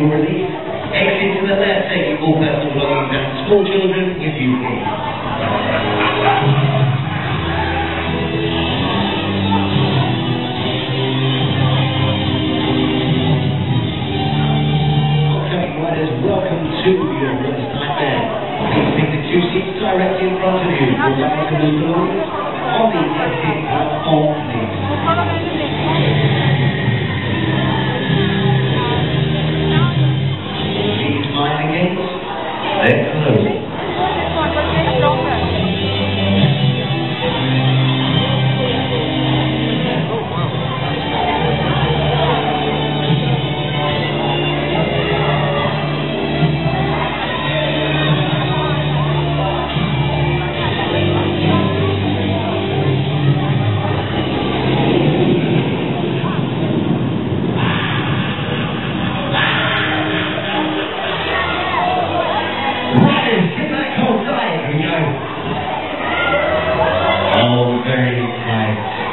your relief, to the children if you welcome to your first night there. Please take the two seats directly in front of you. Your bags the belongings on the exit platform, please. 来自你。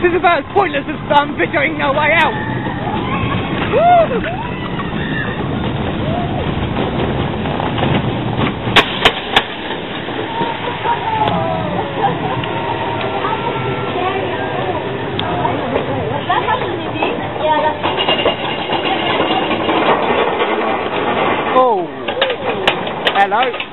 This is about as pointless as um, videoing No Way Out. Woo! Oh, hello.